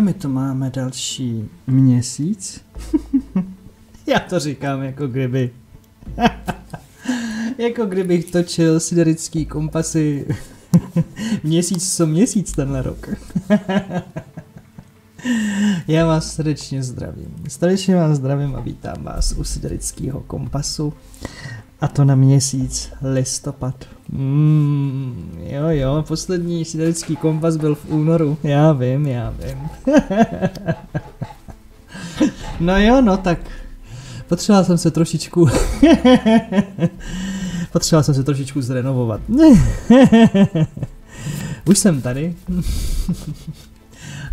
my to máme další měsíc. Já to říkám jako kdyby. jako kdybych točil siderický kompasy měsíc co měsíc tenhle rok. Já vás srdečně zdravím. Srdečně vás zdravím a vítám vás u siderického kompasu. A to na měsíc listopad. Mm, jo, jo, poslední siderický kompas byl v únoru. Já vím, já vím. no jo, no tak. Potřeboval jsem se trošičku... Potřeboval jsem se trošičku zrenovovat. Už jsem tady.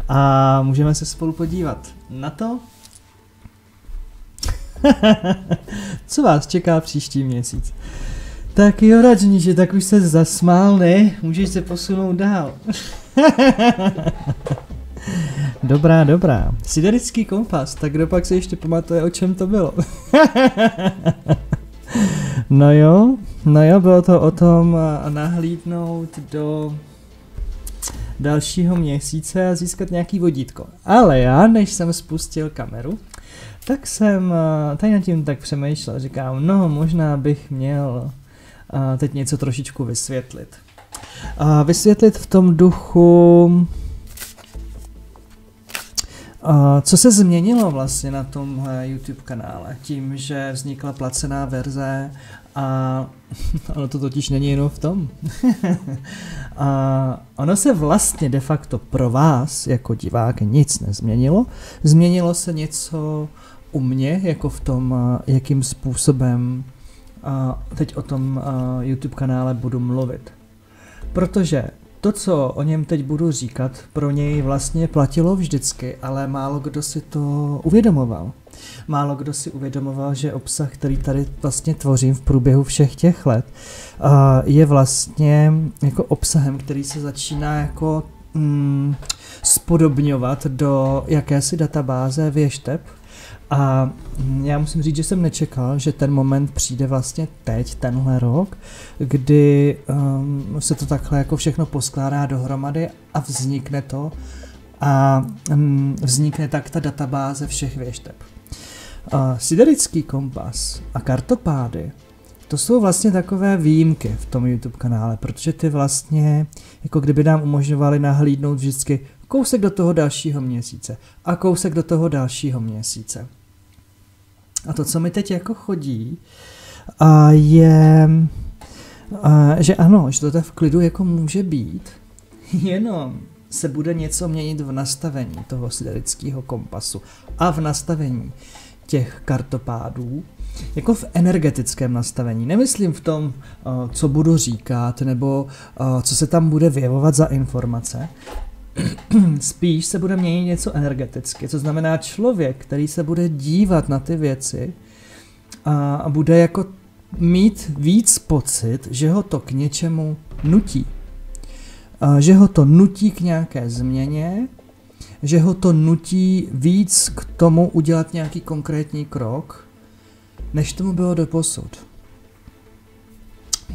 A můžeme se spolu podívat na to, co vás čeká příští měsíc. Tak jo, Radžníši, tak už se zasmál, ne? Můžeš se posunout dál. dobrá, dobrá. Siderický kompas, tak kdo pak se ještě pamatuje, o čem to bylo? no jo, no jo, bylo to o tom nahlídnout do dalšího měsíce a získat nějaký vodítko. Ale já, než jsem spustil kameru, tak jsem tady nad tím tak přemýšlel, říkám, no možná bych měl teď něco trošičku vysvětlit. Vysvětlit v tom duchu, co se změnilo vlastně na tom YouTube kanále tím, že vznikla placená verze a ono to totiž není jenom v tom. a ono se vlastně de facto pro vás jako divák nic nezměnilo. Změnilo se něco u mě, jako v tom, jakým způsobem teď o tom YouTube kanále budu mluvit. Protože to, co o něm teď budu říkat, pro něj vlastně platilo vždycky, ale málo kdo si to uvědomoval. Málo kdo si uvědomoval, že obsah, který tady vlastně tvořím v průběhu všech těch let, je vlastně jako obsahem, který se začíná jako mm, spodobňovat do jakési databáze věšteb, a já musím říct, že jsem nečekal, že ten moment přijde vlastně teď, tenhle rok, kdy um, se to takhle jako všechno poskládá dohromady a vznikne to a um, vznikne tak ta databáze všech věšteb. Uh, siderický kompas a kartopády to jsou vlastně takové výjimky v tom YouTube kanále, protože ty vlastně jako kdyby nám umožňovaly nahlídnout vždycky kousek do toho dalšího měsíce a kousek do toho dalšího měsíce. A to, co mi teď jako chodí, a je, a, že ano, že to tak v klidu jako může být, jenom se bude něco měnit v nastavení toho siderického kompasu a v nastavení těch kartopádů, jako v energetickém nastavení. Nemyslím v tom, co budu říkat, nebo co se tam bude vyjevovat za informace, spíš se bude měnit něco energeticky, co znamená člověk, který se bude dívat na ty věci a, bude jako mít víc pocit, že ho to k něčemu nutí. A, že ho to nutí k nějaké změně, že ho to nutí víc k tomu udělat nějaký konkrétní krok, než tomu bylo do posud.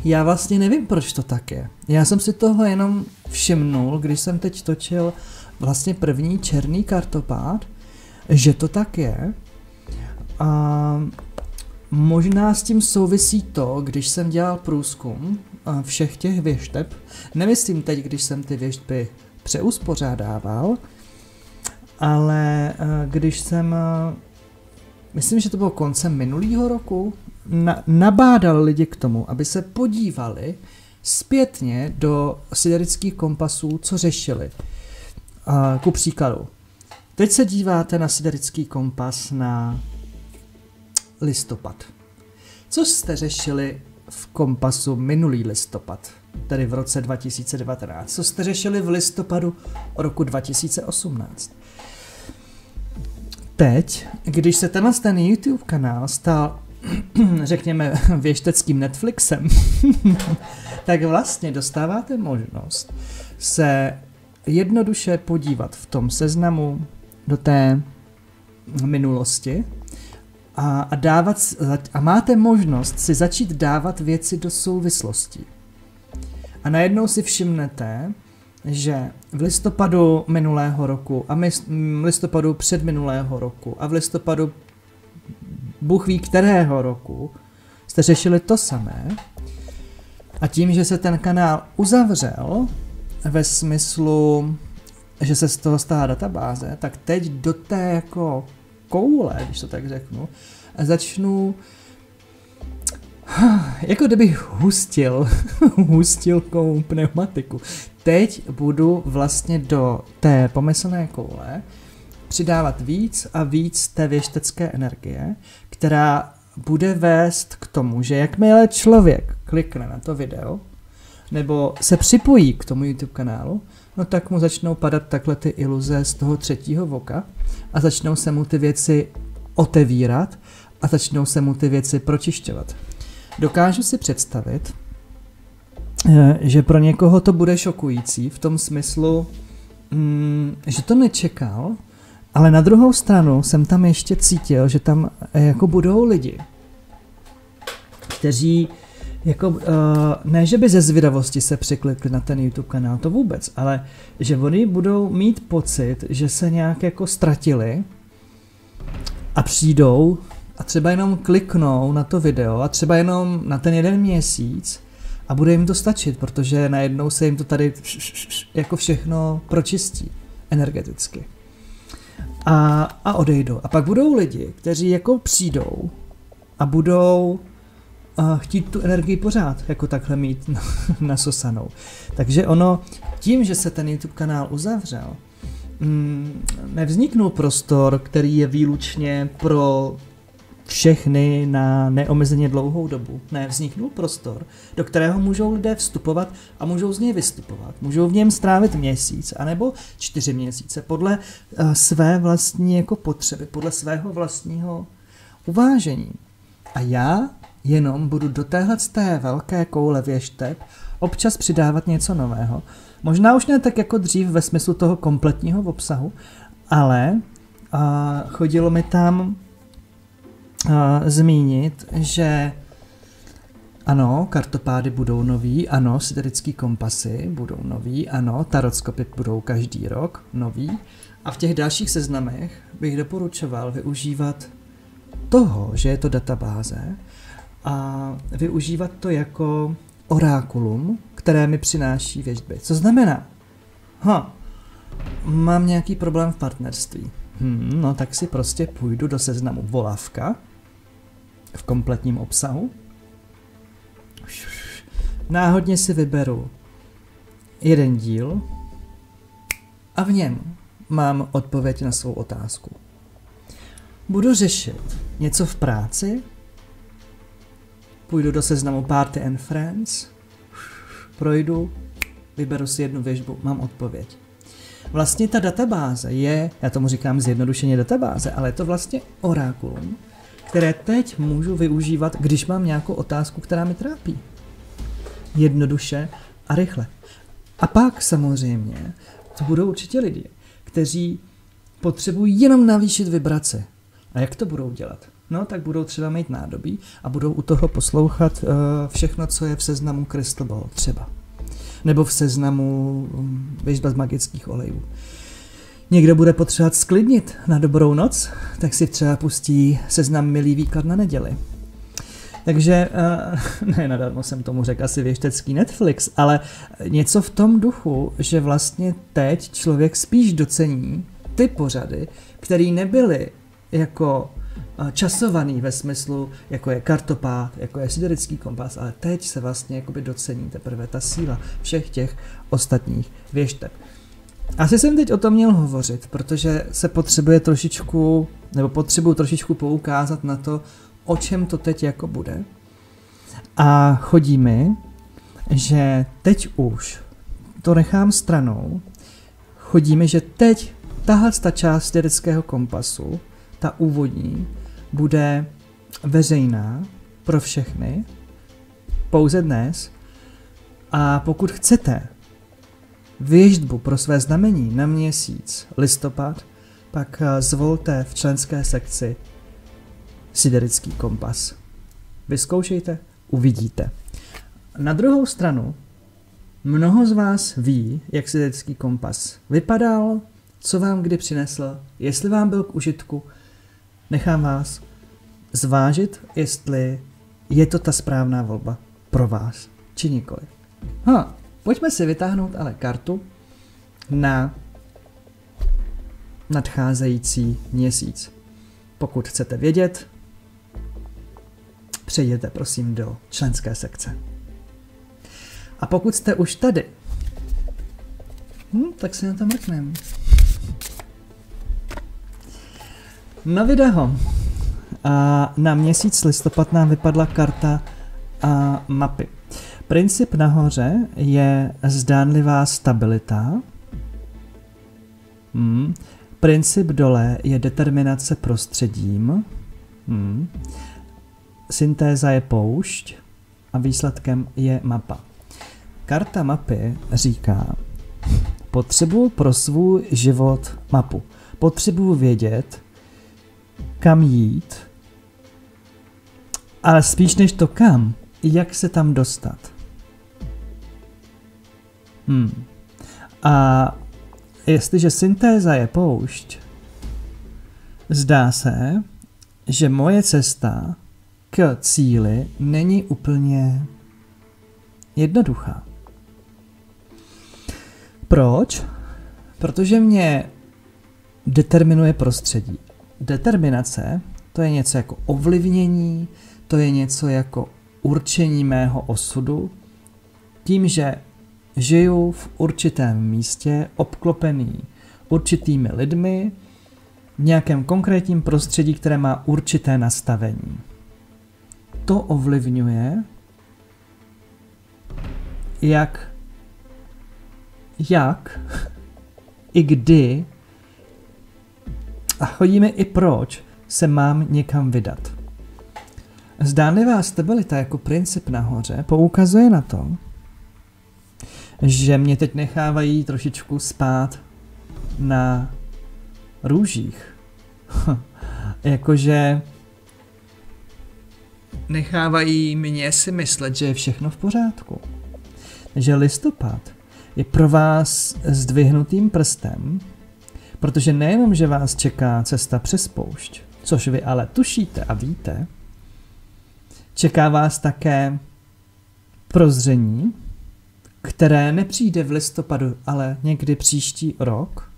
Já vlastně nevím, proč to tak je. Já jsem si toho jenom všimnul, když jsem teď točil vlastně první černý kartopád, že to tak je. A možná s tím souvisí to, když jsem dělal průzkum všech těch věšteb, nemyslím teď, když jsem ty věštby přeuspořádával, ale když jsem, myslím, že to bylo koncem minulého roku, na, nabádal lidi k tomu, aby se podívali zpětně do siderických kompasů, co řešili. A, ku příkladu, teď se díváte na siderický kompas na listopad. Co jste řešili v kompasu minulý listopad, tedy v roce 2019? Co jste řešili v listopadu roku 2018? Teď, když se tenhle ten YouTube kanál stal řekněme, věšteckým Netflixem, tak vlastně dostáváte možnost se jednoduše podívat v tom seznamu do té minulosti a, a, dávat, a máte možnost si začít dávat věci do souvislostí. A najednou si všimnete, že v listopadu minulého roku a my, v listopadu před minulého roku a v listopadu Bůh ví kterého roku jste řešili to samé a tím, že se ten kanál uzavřel ve smyslu, že se z toho stala databáze, tak teď do té jako koule, když to tak řeknu, začnu jako kdybych hustil, hustilkou pneumatiku. Teď budu vlastně do té pomyslné koule přidávat víc a víc té věštecké energie, která bude vést k tomu, že jakmile člověk klikne na to video, nebo se připojí k tomu YouTube kanálu, no tak mu začnou padat takhle ty iluze z toho třetího voka a začnou se mu ty věci otevírat a začnou se mu ty věci pročišťovat. Dokážu si představit, eh, že pro někoho to bude šokující v tom smyslu, mm, že to nečekal, ale na druhou stranu jsem tam ještě cítil, že tam eh, jako budou lidi, kteří jako, uh, ne, že by ze zvědavosti se přiklikli na ten YouTube kanál, to vůbec, ale že oni budou mít pocit, že se nějak jako ztratili a přijdou a třeba jenom kliknou na to video a třeba jenom na ten jeden měsíc a bude jim to stačit, protože najednou se jim to tady jako všechno pročistí energeticky. A, a odejdou. A pak budou lidi, kteří jako přijdou a budou a chtít tu energii pořád jako takhle mít nasosanou. Takže ono, tím, že se ten YouTube kanál uzavřel, mm, nevzniknul prostor, který je výlučně pro všechny na neomezeně dlouhou dobu. Ne, vzniknul prostor, do kterého můžou lidé vstupovat a můžou z něj vystupovat. Můžou v něm strávit měsíc, anebo čtyři měsíce, podle uh, své vlastní jako potřeby, podle svého vlastního uvážení. A já jenom budu do téhle té velké koule věšteb občas přidávat něco nového. Možná už ne tak jako dřív ve smyslu toho kompletního obsahu, ale uh, chodilo mi tam zmínit, že ano, kartopády budou nový, ano, siderický kompasy budou nový, ano, tarotskopy budou každý rok nový. A v těch dalších seznamech bych doporučoval využívat toho, že je to databáze a využívat to jako orákulum, které mi přináší věžby. Co znamená? Ha, mám nějaký problém v partnerství. Hmm, no tak si prostě půjdu do seznamu volavka, v kompletním obsahu. Náhodně si vyberu jeden díl a v něm mám odpověď na svou otázku. Budu řešit něco v práci, půjdu do seznamu Party and Friends, projdu, vyberu si jednu věžbu, mám odpověď. Vlastně ta databáze je, já tomu říkám zjednodušeně databáze, ale je to vlastně orákulum, které teď můžu využívat, když mám nějakou otázku, která mi trápí. Jednoduše a rychle. A pak samozřejmě to budou určitě lidi, kteří potřebují jenom navýšit vibrace. A jak to budou dělat? No, tak budou třeba mít nádobí a budou u toho poslouchat uh, všechno, co je v seznamu Crystal Ball třeba. Nebo v seznamu um, věžba z magických olejů někdo bude potřebovat sklidnit na dobrou noc, tak si třeba pustí seznam milý výklad na neděli. Takže, uh, ne nadarmo jsem tomu řekl asi věštecký Netflix, ale něco v tom duchu, že vlastně teď člověk spíš docení ty pořady, které nebyly jako eh, časovaný ve smyslu, jako je kartopát, jako je siderický kompas, ale teď se vlastně jakoby docení teprve ta síla všech těch ostatních věšteb. Asi jsem teď o tom měl hovořit, protože se potřebuje trošičku, nebo potřebuji trošičku poukázat na to, o čem to teď jako bude. A chodí mi, že teď už to nechám stranou, chodí mi, že teď tahle ta část vědeckého kompasu, ta úvodní, bude veřejná pro všechny, pouze dnes. A pokud chcete věždbu pro své znamení na měsíc listopad, pak eh, zvolte v členské sekci Siderický kompas. Vyzkoušejte, uvidíte. Na druhou stranu Mnoho z vás ví, jak si kompas vypadal, co vám kdy přinesl, jestli vám byl k užitku. Nechám vás zvážit, jestli je to ta správná volba pro vás, či nikoli. Ha, pojďme si vytáhnout ale kartu na nadcházející měsíc. Pokud chcete vědět, přejděte prosím do členské sekce. A pokud jste už tady, hm, tak si na to mrkneme. Na video a na měsíc listopad nám vypadla karta a mapy. Princip nahoře je zdánlivá stabilita. Hmm. Princip dole je determinace prostředím. Hmm. Syntéza je poušť a výsledkem je mapa. Karta mapy říká, potřebuji pro svůj život mapu. Potřebuji vědět, kam jít, ale spíš než to kam, jak se tam dostat. Hmm. A jestliže syntéza je poušť, zdá se, že moje cesta k cíli není úplně jednoduchá. Proč? Protože mě determinuje prostředí. Determinace to je něco jako ovlivnění, to je něco jako určení mého osudu, tím, že žiju v určitém místě, obklopený určitými lidmi, v nějakém konkrétním prostředí, které má určité nastavení. To ovlivňuje, jak, jak i kdy a chodíme i proč se mám někam vydat. Zdánlivá stabilita jako princip nahoře poukazuje na to, že mě teď nechávají trošičku spát na růžích. Jakože nechávají mě si myslet, že je všechno v pořádku. Že listopad je pro vás zdvihnutým prstem, protože nejenom, že vás čeká cesta přes poušť, což vy ale tušíte a víte, čeká vás také prozření, které nepřijde v listopadu, ale někdy příští rok,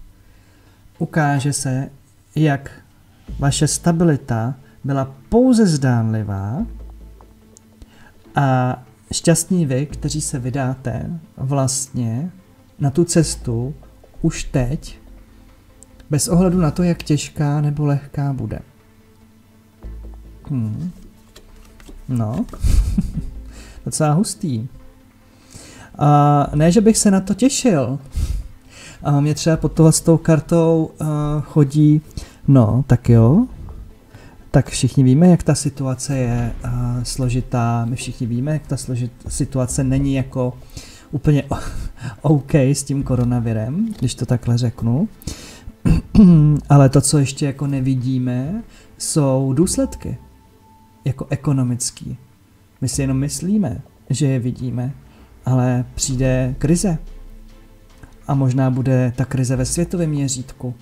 ukáže se, jak vaše stabilita byla pouze zdánlivá a šťastní vy, kteří se vydáte vlastně na tu cestu už teď, bez ohledu na to, jak těžká nebo lehká bude. Hmm. No, docela hustý. A ne, že bych se na to těšil. A mě třeba pod tohle s tou kartou uh, chodí, no, tak jo, tak všichni víme, jak ta situace je uh, složitá, my všichni víme, jak ta složit, situace není jako úplně OK s tím koronavirem, když to takhle řeknu. Ale to, co ještě jako nevidíme, jsou důsledky. Jako ekonomický. My si jenom myslíme, že je vidíme, ale přijde krize. A možná bude ta krize ve světovém měřítku.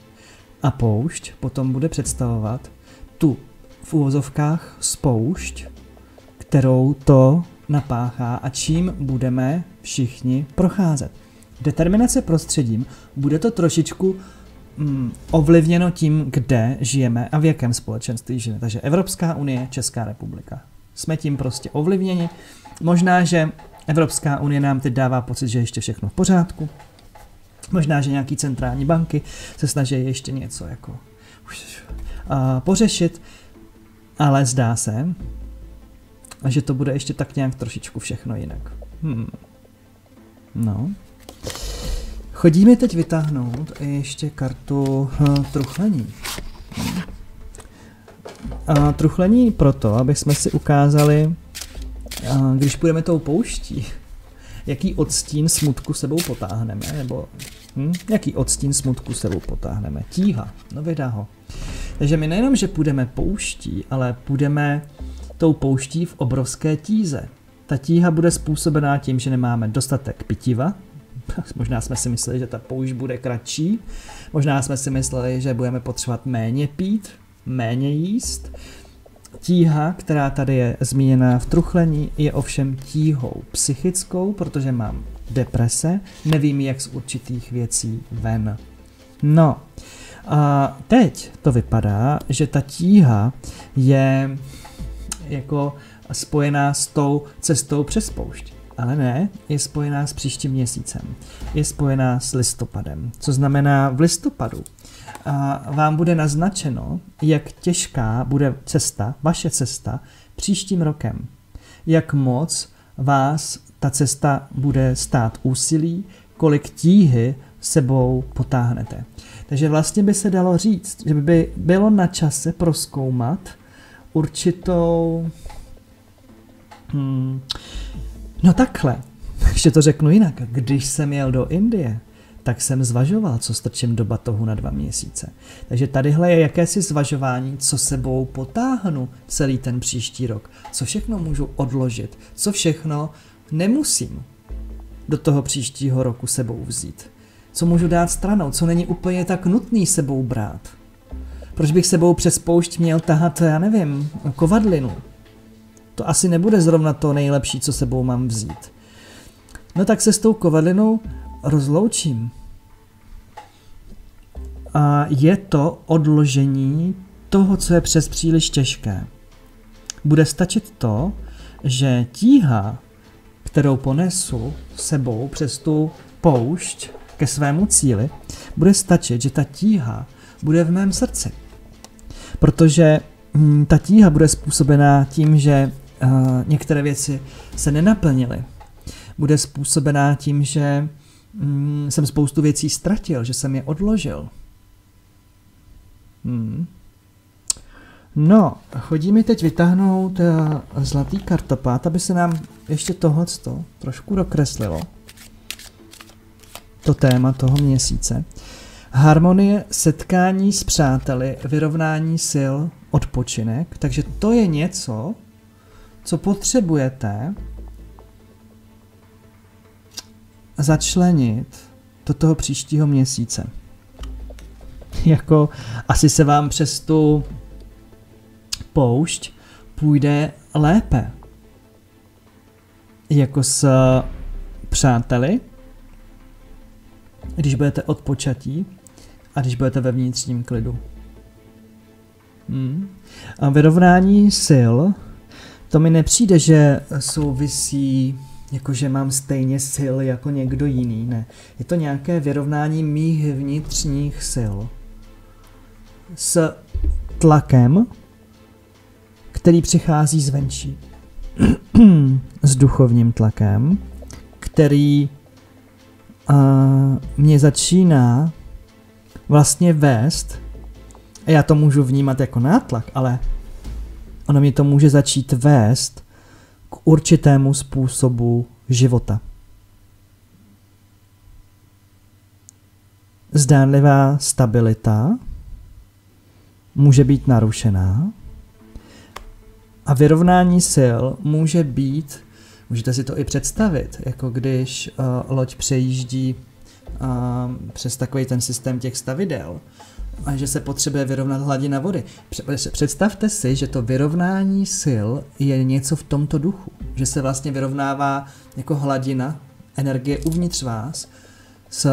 A poušť potom bude představovat tu v úvozovkách spoušť, kterou to napáchá a čím budeme všichni procházet. Determinace prostředím bude to trošičku mm, ovlivněno tím, kde žijeme a v jakém společenství žijeme. Takže Evropská unie, Česká republika. Jsme tím prostě ovlivněni. Možná, že Evropská unie nám teď dává pocit, že ještě všechno v pořádku. Možná, že nějaký centrální banky se snaží ještě něco jako uh, pořešit, ale zdá se, že to bude ještě tak nějak trošičku všechno jinak. Hmm. No. Chodí mi teď vytáhnout ještě kartu uh, truchlení. Hmm. A truchlení proto, aby jsme si ukázali, když půjdeme tou pouští, jaký odstín smutku sebou potáhneme, nebo hm, jaký odstín smutku sebou potáhneme. Tíha, no vydá ho. Takže my nejenom, že půjdeme pouští, ale půjdeme tou pouští v obrovské tíze. Ta tíha bude způsobená tím, že nemáme dostatek pitiva, Možná jsme si mysleli, že ta poušť bude kratší. Možná jsme si mysleli, že budeme potřebovat méně pít, méně jíst. Tíha, která tady je zmíněna v truchlení, je ovšem tíhou psychickou, protože mám deprese, nevím jak z určitých věcí ven. No, a teď to vypadá, že ta tíha je jako spojená s tou cestou přes poušť. Ale ne, je spojená s příštím měsícem. Je spojená s listopadem. Co znamená v listopadu a vám bude naznačeno, jak těžká bude cesta, vaše cesta, příštím rokem. Jak moc vás ta cesta bude stát úsilí, kolik tíhy sebou potáhnete. Takže vlastně by se dalo říct, že by bylo na čase proskoumat určitou hmm, No takhle, ještě to řeknu jinak. Když jsem jel do Indie, tak jsem zvažoval, co strčím do batohu na dva měsíce. Takže tadyhle je jakési zvažování, co sebou potáhnu celý ten příští rok. Co všechno můžu odložit, co všechno nemusím do toho příštího roku sebou vzít. Co můžu dát stranou, co není úplně tak nutný sebou brát. Proč bych sebou přes poušť měl tahat, já nevím, kovadlinu, to asi nebude zrovna to nejlepší, co sebou mám vzít. No tak se s tou kovadlinou rozloučím. A je to odložení toho, co je přes příliš těžké. Bude stačit to, že tíha, kterou ponesu sebou přes tu poušť ke svému cíli, bude stačit, že ta tíha bude v mém srdci. Protože hm, ta tíha bude způsobená tím, že uh, některé věci se nenaplnily. Bude způsobená tím, že um, jsem spoustu věcí ztratil, že jsem je odložil. Hmm. No, chodí mi teď vytáhnout uh, zlatý kartopát, aby se nám ještě tohle trošku dokreslilo. To téma toho měsíce. Harmonie, setkání s přáteli, vyrovnání sil, odpočinek. Takže to je něco, co potřebujete začlenit do toho příštího měsíce. Jako asi se vám přes tu poušť půjde lépe. Jako s přáteli, když budete odpočatí a když budete ve vnitřním klidu. Hmm. A vyrovnání sil to mi nepřijde, že souvisí, jakože mám stejně sil jako někdo jiný, ne. Je to nějaké vyrovnání mých vnitřních sil s tlakem, který přichází zvenčí. s duchovním tlakem, který uh, mě začíná vlastně vést, a já to můžu vnímat jako nátlak, ale ono mě to může začít vést určitému způsobu života. Zdánlivá stabilita může být narušená a vyrovnání sil může být, můžete si to i představit, jako když uh, loď přejíždí uh, přes takový ten systém těch stavidel a že se potřebuje vyrovnat hladina vody. Představte si, že to vyrovnání sil je něco v tomto duchu, že se vlastně vyrovnává jako hladina energie uvnitř vás s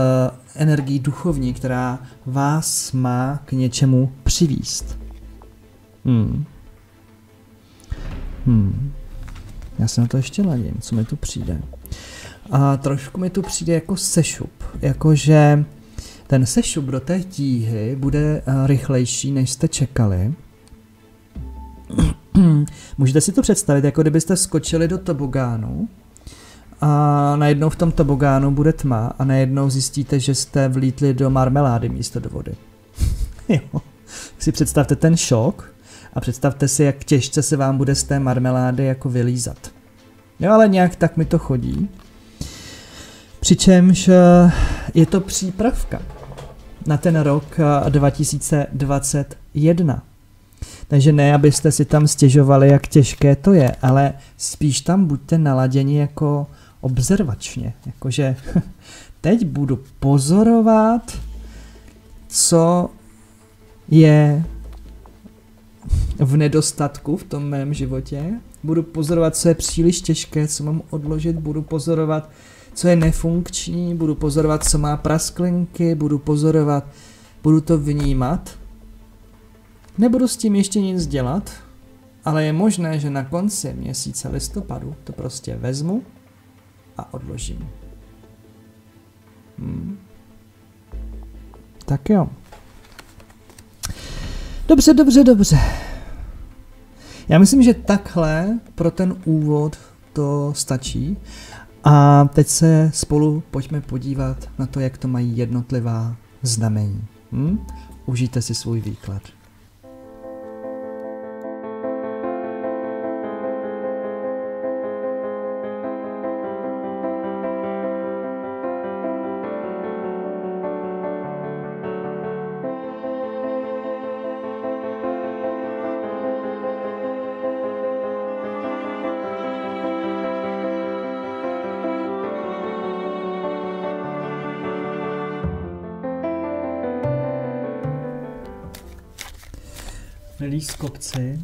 energií duchovní, která vás má k něčemu přivíst. Hmm. Hmm. Já se na to ještě ladím, co mi tu přijde. A trošku mi tu přijde jako sešup, jakože ten sešup do té tíhy bude eh, rychlejší, než jste čekali. Můžete si to představit, jako kdybyste skočili do tobogánu a najednou v tom tobogánu bude tma a najednou zjistíte, že jste vlítli do marmelády místo do vody. jo. Si představte ten šok a představte si, jak těžce se vám bude z té marmelády jako vylízat. Jo, ale nějak tak mi to chodí. Přičemž eh, je to přípravka na ten rok 2021. Eh, Takže ne, abyste si tam stěžovali, jak těžké to je, ale spíš tam buďte naladěni jako observačně. Jakože teď budu pozorovat, co je v nedostatku v tom mém životě. Budu pozorovat, co je příliš těžké, co mám odložit, budu pozorovat, co je nefunkční, budu pozorovat, co má prasklinky, budu pozorovat, budu to vnímat. Nebudu s tím ještě nic dělat, ale je možné, že na konci měsíce listopadu to prostě vezmu a odložím. Hmm. Tak jo. Dobře, dobře, dobře. Já myslím, že takhle pro ten úvod to stačí. A teď se spolu pojďme podívat na to, jak to mají jednotlivá znamení. Hm? Užijte si svůj výklad. Milí skopci,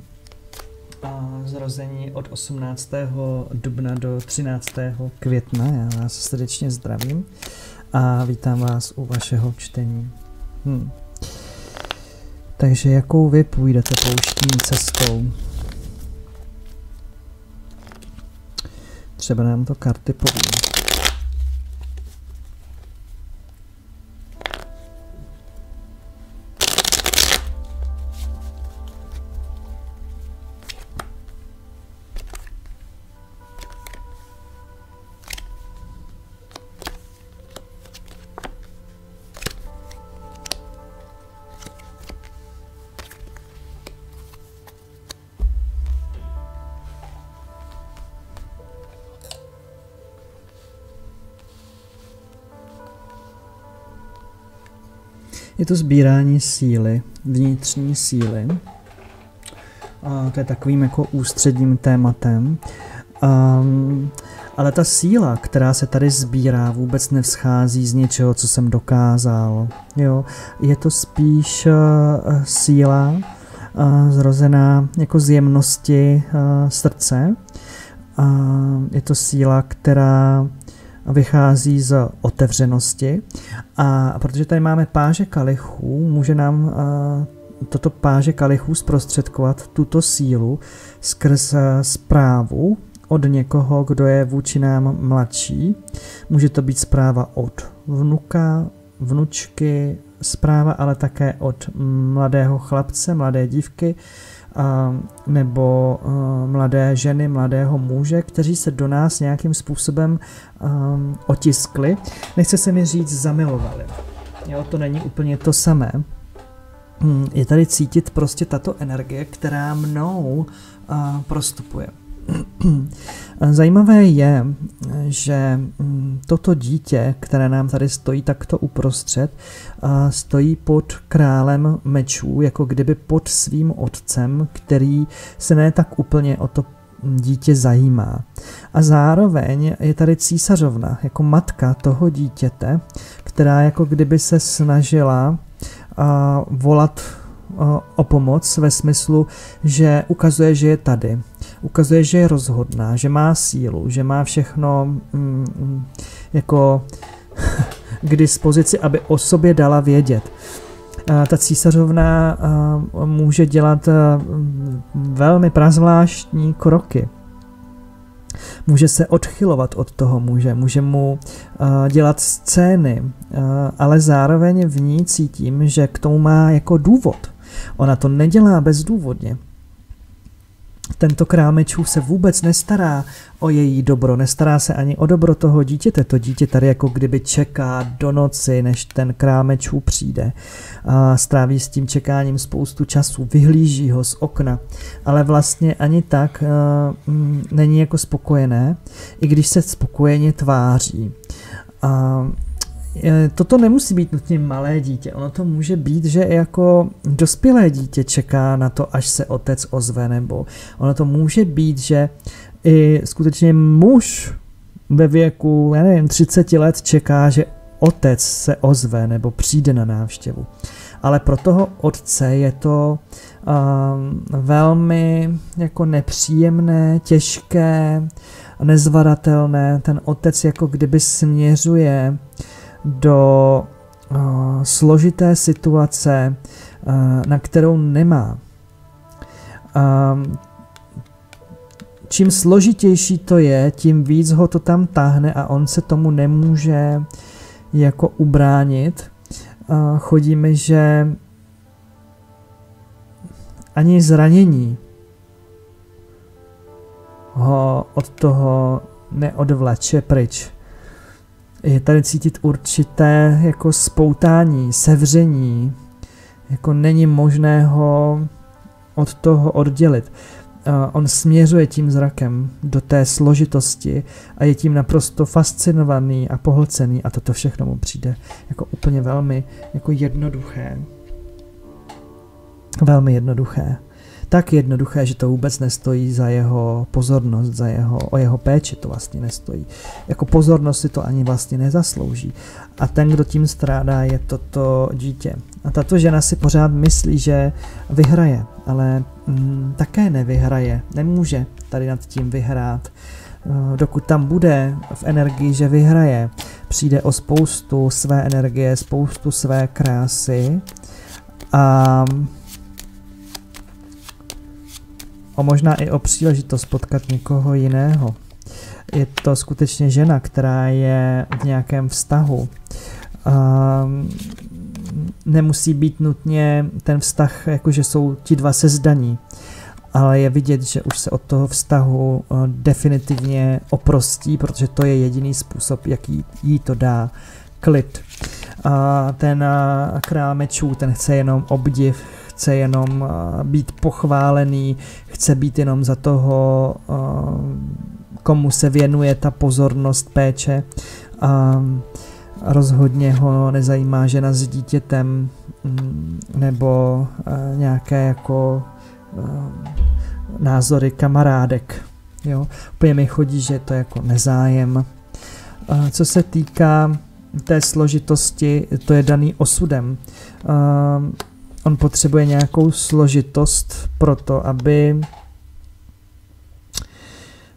a zrození od 18. dubna do 13. května. Já vás srdečně zdravím a vítám vás u vašeho čtení. Hm. Takže jakou vy půjdete pouštní cestou? Třeba nám to karty poví. Je to sbírání síly, vnitřní síly. A to je takovým jako ústředním tématem. Um, ale ta síla, která se tady sbírá, vůbec nevzchází z něčeho, co jsem dokázal. Jo? Je to spíš uh, síla uh, zrozená jako z jemnosti uh, srdce. Uh, je to síla, která vychází z otevřenosti a protože tady máme páže kalichů, může nám toto páže kalichů zprostředkovat tuto sílu skrz zprávu od někoho, kdo je vůči nám mladší. Může to být zpráva od vnuka, vnučky, zpráva ale také od mladého chlapce, mladé dívky, nebo mladé ženy, mladého muže, kteří se do nás nějakým způsobem otiskli. Nechce se mi říct zamilovali. Jo, to není úplně to samé. Hm, je tady cítit prostě tato energie, která mnou prostupuje. Zajímavé je, že mm, toto dítě, které nám tady stojí takto uprostřed, stojí pod králem mečů, jako kdyby pod svým otcem, který se ne tak úplně o to dítě zajímá. A zároveň je tady císařovna, jako matka toho dítěte, která jako kdyby se snažila volat o pomoc ve smyslu, že ukazuje, že je tady, ukazuje, že je rozhodná, že má sílu, že má všechno mm, mm jako k dispozici, aby o sobě dala vědět. Ta císařovna může dělat velmi prazvláštní kroky. Může se odchylovat od toho muže, může mu dělat scény, ale zároveň v ní cítím, že k tomu má jako důvod. Ona to nedělá bezdůvodně. Tento krámečů se vůbec nestará o její dobro, nestará se ani o dobro toho dítěte. To dítě tady jako kdyby čeká do noci, než ten krámečů přijde. A stráví s tím čekáním spoustu času, vyhlíží ho z okna, ale vlastně ani tak uh, není jako spokojené, i když se spokojeně tváří. A toto nemusí být nutně malé dítě. Ono to může být, že jako dospělé dítě čeká na to, až se otec ozve, nebo ono to může být, že i skutečně muž ve věku, já nevím, 30 let čeká, že otec se ozve nebo přijde na návštěvu. Ale pro toho otce je to um, velmi jako nepříjemné, těžké, nezvladatelné. Ten otec jako kdyby směřuje do uh, složité situace, uh, na kterou nemá. Um, čím složitější to je, tím víc ho to tam táhne a on se tomu nemůže jako ubránit. Uh, chodíme, že ani zranění ho od toho neodvleče pryč. Je tady cítit určité jako spoutání, sevření, jako není možné ho od toho oddělit. On směřuje tím zrakem do té složitosti a je tím naprosto fascinovaný a pohlcený a toto všechno mu přijde jako úplně velmi jako jednoduché. Velmi jednoduché tak jednoduché, že to vůbec nestojí za jeho pozornost, za jeho, o jeho péči to vlastně nestojí. Jako pozornost si to ani vlastně nezaslouží. A ten, kdo tím strádá, je toto dítě. A tato žena si pořád myslí, že vyhraje, ale mm, také nevyhraje, nemůže tady nad tím vyhrát. Eh, dokud tam bude v energii, že vyhraje, přijde o spoustu své energie, spoustu své krásy a o možná i o příležitost potkat někoho jiného. Je to skutečně žena, která je v nějakém vztahu. Um, nemusí být nutně ten vztah, jakože jsou ti dva sezdaní, ale je vidět, že už se od toho vztahu uh, definitivně oprostí, protože to je jediný způsob, jaký jí to dá klid. A ten uh, král mečů, ten chce jenom obdiv, chce jenom uh, být pochválený, chce být jenom za toho, uh, komu se věnuje ta pozornost péče a rozhodně ho nezajímá žena s dítětem mm, nebo uh, nějaké jako názory kamarádek. Jo? Úplně mi chodí, že to je jako nezájem. Co se týká té složitosti, to je daný osudem on potřebuje nějakou složitost pro to, aby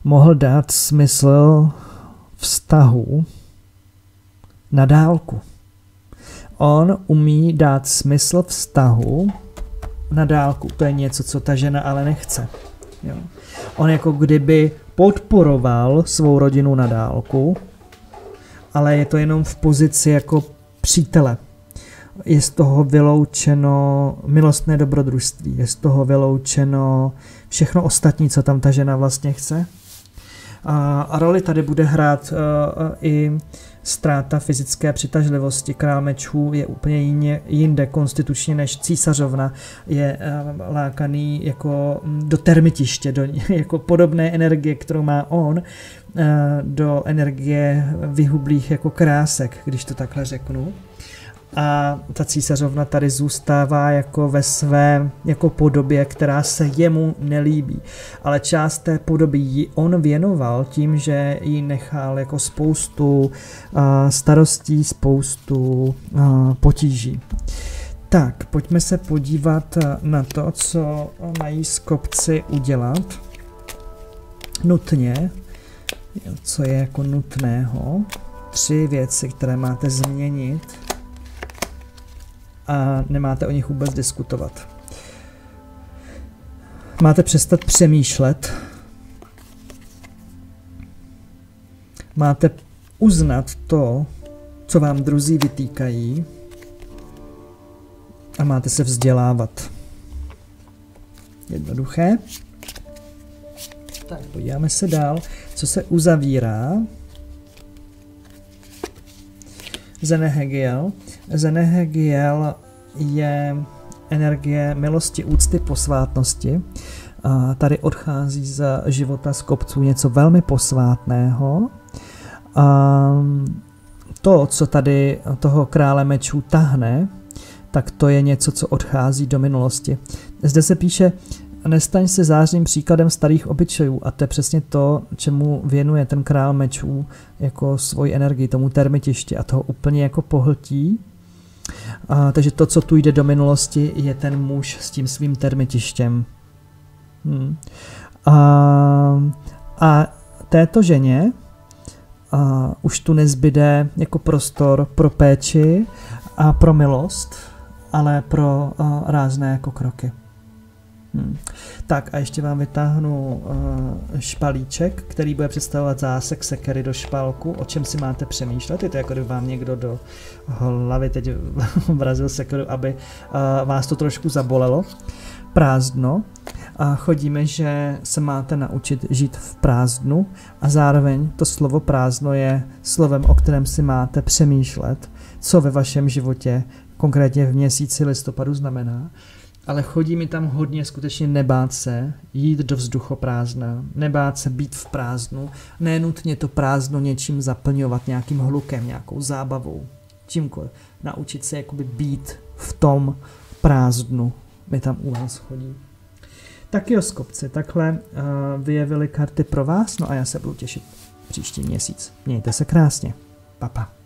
mohl dát smysl vztahu na dálku. On umí dát smysl vztahu na dálku. To je něco, co ta žena ale nechce. Jo. On jako kdyby podporoval svou rodinu na dálku, ale je to jenom v pozici jako přítele je z toho vyloučeno milostné dobrodružství, je z toho vyloučeno všechno ostatní, co tam ta žena vlastně chce. A, a roli tady bude hrát uh, i ztráta fyzické přitažlivosti krámečů je úplně jině, jinde konstitučně než císařovna je uh, lákaný jako do termitiště, do jako podobné energie, kterou má on, uh, do energie vyhublých jako krásek, když to takhle řeknu a ta císařovna tady zůstává jako ve své jako podobě, která se jemu nelíbí. Ale část té podoby ji on věnoval tím, že ji nechal jako spoustu starostí, spoustu potíží. Tak, pojďme se podívat na to, co mají skopci udělat nutně, co je jako nutného. Tři věci, které máte změnit a nemáte o nich vůbec diskutovat. Máte přestat přemýšlet. Máte uznat to, co vám druzí vytýkají a máte se vzdělávat. Jednoduché. Tak, podíváme se dál, co se uzavírá. Zenehegiel. Zenehegiel je energie milosti, úcty, posvátnosti. Tady odchází z života z kopců něco velmi posvátného. A to, co tady toho krále mečů tahne, tak to je něco, co odchází do minulosti. Zde se píše, nestaň se zářným příkladem starých obyčejů a to je přesně to, čemu věnuje ten král mečů jako svoji energii, tomu termitišti a toho úplně jako pohltí. A, takže to, co tu jde do minulosti, je ten muž s tím svým termitištěm. Hmm. A, a této ženě a už tu nezbyde jako prostor pro péči a pro milost, ale pro uh, rázné jako kroky. Hmm. Tak a ještě vám vytáhnu uh, špalíček, který bude představovat zásek sekery do špalku, o čem si máte přemýšlet. Je to jako kdyby vám někdo do hlavy teď vrazil sekeru, aby uh, vás to trošku zabolelo. Prázdno. A chodíme, že se máte naučit žít v prázdnu a zároveň to slovo prázdno je slovem, o kterém si máte přemýšlet, co ve vašem životě konkrétně v měsíci listopadu znamená ale chodí mi tam hodně skutečně nebát se jít do vzduchoprázdna, nebát se být v prázdnu, nenutně to prázdno něčím zaplňovat, nějakým hlukem, nějakou zábavou, čímkoliv. Naučit se jakoby být v tom prázdnu, mi tam u vás chodí. Tak jo, skopci, takhle uh, vyjevily karty pro vás, no a já se budu těšit příští měsíc. Mějte se krásně. Papa.